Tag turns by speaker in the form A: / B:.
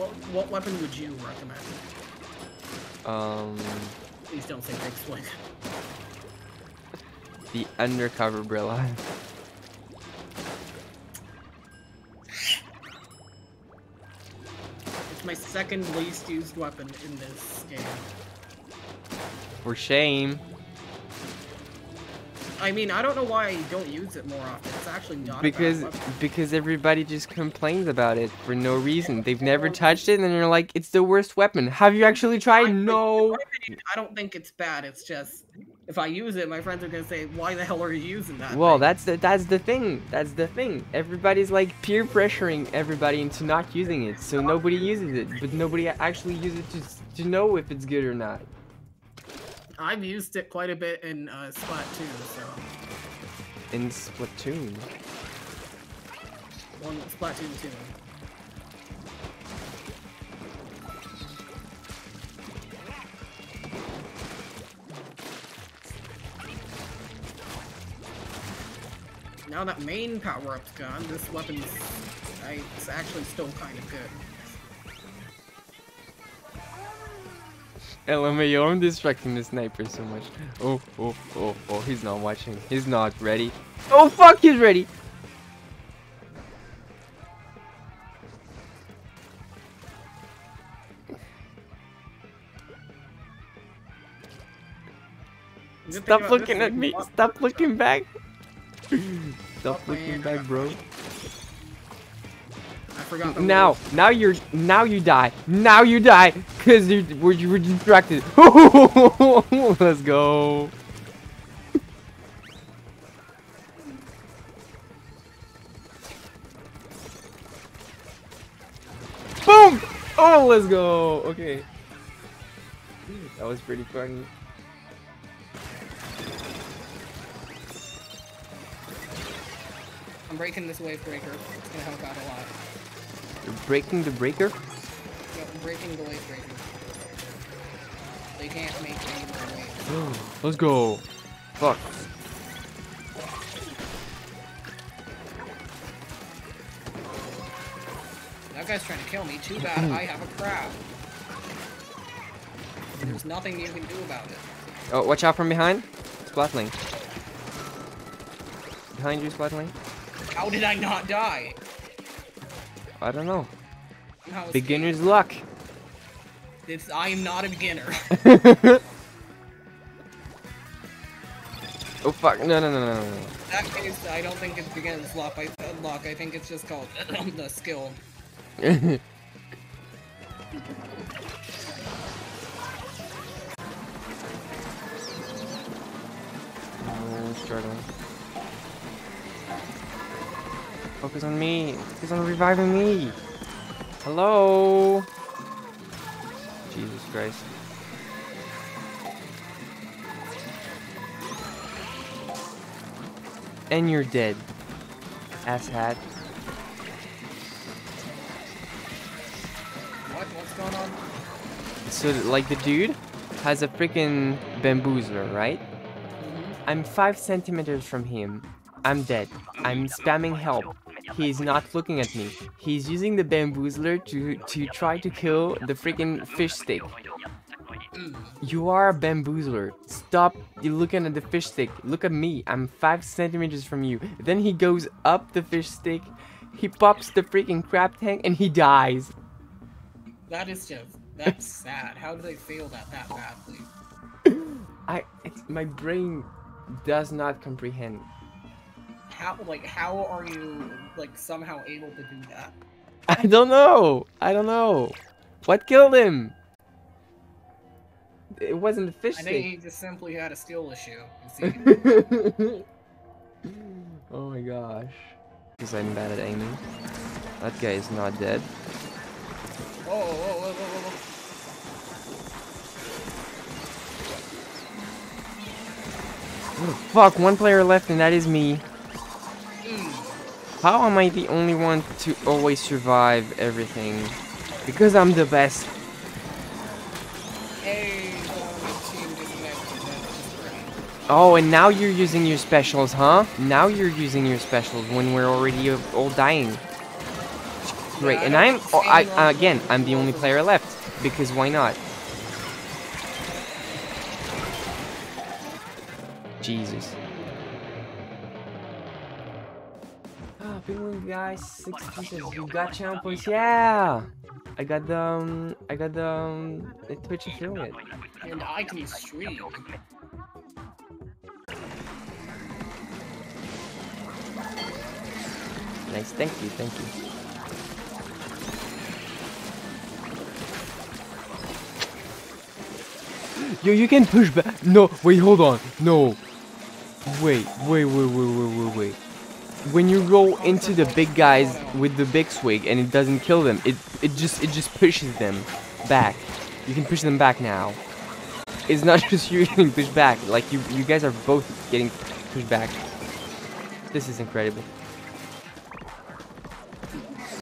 A: What, what weapon would you recommend?
B: Um,
A: Please don't say big swig.
B: the undercover Brella.
A: It's my second least used weapon in this game.
B: For shame.
A: I mean, I don't know why I don't use it more often. It's actually not
B: Because because everybody just complains about it for no reason. They've never touched it and they're like, it's the worst weapon. Have you actually tried?
A: I-
B: No.
A: I don't think it's bad. It's just if I use it, my friends are gonna say, "Why the hell are you using that?"
B: Well,
A: thing?"
B: that's the that's the thing. That's the thing. Everybody's like peer pressuring everybody into not using it, so nobody uses it. But nobody actually uses it to to know if it's good or not.
A: I've used it quite a bit in uh, Splat 2, so
B: In Splatoon.
A: Splatoon 2. Now that main power-up's gone, this weapon's I, it's actually still kind of good.
B: LMAO, I'm distracting the sniper so much. Oh, oh, oh, oh, he's not watching. He's not ready. Oh, fuck, he's ready.
A: The good thing
B: Stop looking at me. Stop looking back. Stop looking back, bro.
A: I forgot
B: Now, now you're, now you die. Now you die, cause you were you were distracted. Let's go. Boom! Oh, let's go. Okay. That was pretty funny.
A: I'm breaking this wave breaker. It's gonna help out a lot.
B: You're breaking the breaker.
A: Yeah, I'm breaking the wave breaker. They can't make any more waves.
B: Let's go. Fuck.
A: That guy's trying to kill me. Too bad mm-hmm. I have a crab. There's nothing you can do about it.
B: Oh, watch out from behind. Splatling. Behind you, Splatling.
A: How did I not die?
B: I don't know.
A: Somehow escaped.
B: Beginner's luck.
A: It's, I am not a beginner.
B: oh fuck! No, no, no, no, no, no.
A: In that case, I don't think it's beginner's luck. I, uh, luck. I think it's just called the skill.
B: Struggling. Focus on me. Focus on reviving me. Hello. Jesus Christ. And you're dead. Ass hat.
A: What? What's going on?
B: So, like, the dude has a freaking bamboozler, right? Mm-hmm. I'm five centimeters from him. I'm dead. I'm spamming help. He's not looking at me. He's using the bamboozler to to try to kill the freaking fish stick. You are a bamboozler. Stop you looking at the fish stick. Look at me. I'm five centimeters from you. Then he goes up the fish stick. He pops the freaking crab tank and he dies.
A: That is just that's sad. How do they feel that that badly?
B: I it's, my brain does not comprehend.
A: How like how are you like somehow able to do that?
B: I don't know. I don't know. What killed him? It wasn't the fish
A: I think he just simply had a skill issue.
B: Oh my gosh. Because I'm bad at aiming. That guy is not dead.
A: Whoa, whoa, whoa, whoa, whoa,
B: Fuck, one player left and that is me. How am I the only one to always survive everything? Because I'm the best. Oh, and now you're using your specials, huh? Now you're using your specials when we're already all dying. great. And I'm, oh, I, again, I'm the only player left. Because why not? Jesus. People guys, six pieces. You got channel points, yeah. I got the, um, I got the, um, the Twitch affiliate.
A: And I can stream.
B: Nice, thank you, thank you. Yo, you can push back. No, wait, hold on. No. Wait, wait, wait, wait, wait, wait, wait. When you go into the big guys with the big swig and it doesn't kill them, it it just it just pushes them back. You can push them back now. It's not just you getting pushed back. Like you you guys are both getting pushed back. This is incredible.